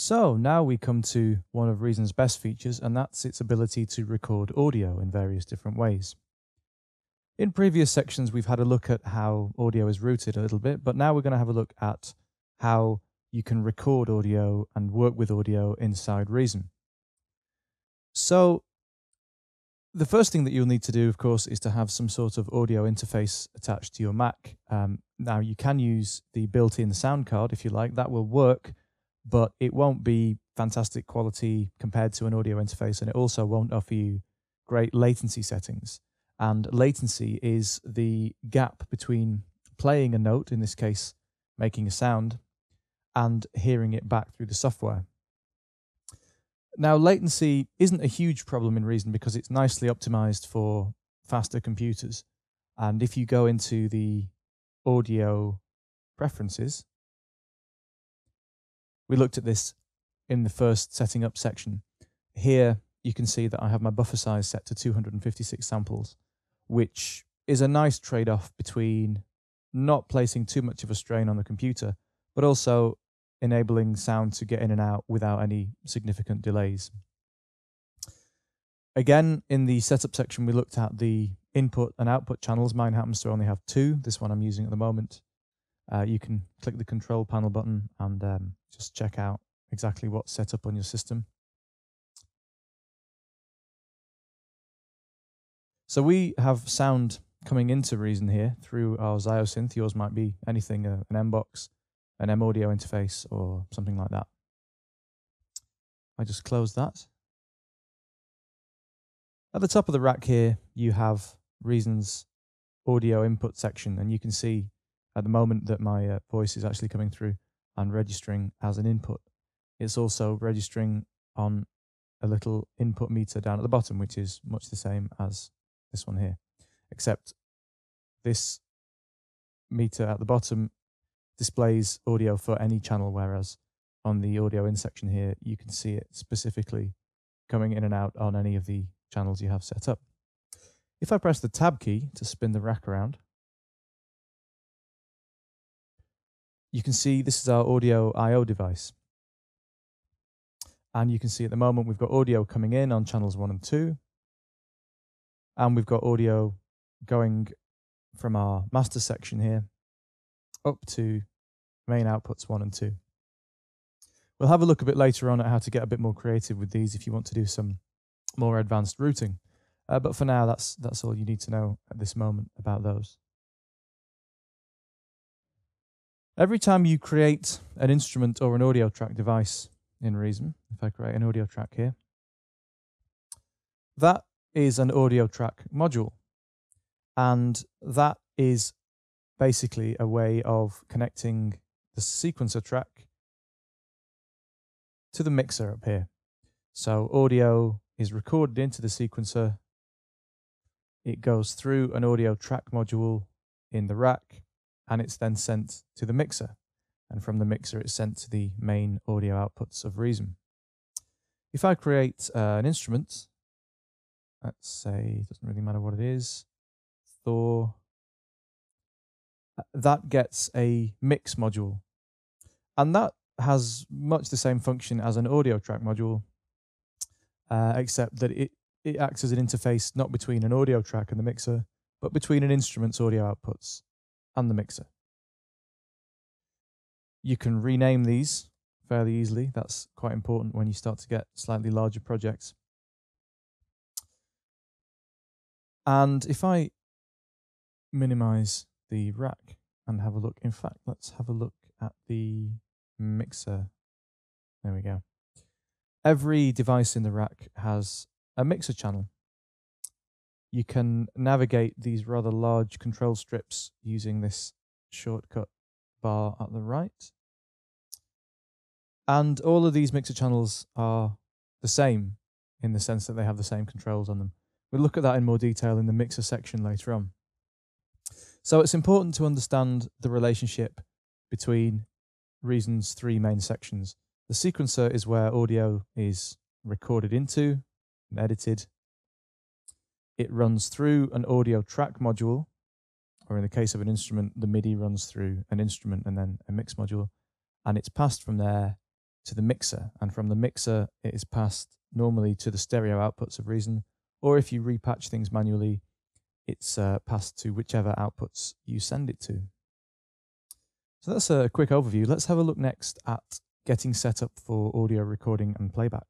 So now we come to one of Reason's best features, and that's its ability to record audio in various different ways. In previous sections, we've had a look at how audio is routed a little bit, but now we're going to have a look at how you can record audio and work with audio inside Reason. So the first thing that you'll need to do, of course, is to have some sort of audio interface attached to your Mac. Um, now, you can use the built-in sound card if you like. That will work, but it won't be fantastic quality compared to an audio interface, and it also won't offer you great latency settings. And latency is the gap between playing a note, in this case, making a sound, and hearing it back through the software. Now, latency isn't a huge problem in Reason because it's nicely optimized for faster computers. And if you go into the audio preferences, we looked at this in the first setting up section. Here, you can see that I have my buffer size set to 256 samples, which is a nice trade off between not placing too much of a strain on the computer, but also enabling sound to get in and out without any significant delays. Again, in the setup section, we looked at the input and output channels. Mine happens to only have two. This one I'm using at the moment. Uh, you can click the control panel button and um, just check out exactly what's set up on your system. So we have sound coming into Reason here through our Xiosynth. Yours might be anything, uh, an M-Box, an M audio interface, or something like that. I just close that. At the top of the rack here, you have Reason's audio input section, and you can see at the moment that my uh, voice is actually coming through and registering as an input. It's also registering on a little input meter down at the bottom, which is much the same as this one here, except this meter at the bottom displays audio for any channel, whereas on the audio in section here, you can see it specifically coming in and out on any of the channels you have set up. If I press the tab key to spin the rack around, you can see this is our audio I.O. device. And you can see at the moment we've got audio coming in on channels one and two. And we've got audio going from our master section here up to main outputs one and two. We'll have a look a bit later on at how to get a bit more creative with these if you want to do some more advanced routing. Uh, but for now, that's that's all you need to know at this moment about those. Every time you create an instrument or an audio track device in Reason, if I create an audio track here, that is an audio track module. And that is basically a way of connecting the sequencer track to the mixer up here. So audio is recorded into the sequencer. It goes through an audio track module in the rack and it's then sent to the mixer. And from the mixer, it's sent to the main audio outputs of Reason. If I create uh, an instrument, let's say, it doesn't really matter what it is, Thor, uh, that gets a mix module. And that has much the same function as an audio track module, uh, except that it, it acts as an interface not between an audio track and the mixer, but between an instrument's audio outputs and the mixer. You can rename these fairly easily. That's quite important when you start to get slightly larger projects. And if I minimize the rack and have a look, in fact, let's have a look at the mixer. There we go. Every device in the rack has a mixer channel you can navigate these rather large control strips using this shortcut bar at the right. And all of these mixer channels are the same in the sense that they have the same controls on them. We'll look at that in more detail in the mixer section later on. So it's important to understand the relationship between Reason's three main sections. The sequencer is where audio is recorded into and edited it runs through an audio track module, or in the case of an instrument, the MIDI runs through an instrument and then a mix module, and it's passed from there to the mixer, and from the mixer, it is passed normally to the stereo outputs of Reason, or if you repatch things manually, it's uh, passed to whichever outputs you send it to. So that's a quick overview. Let's have a look next at getting set up for audio recording and playback.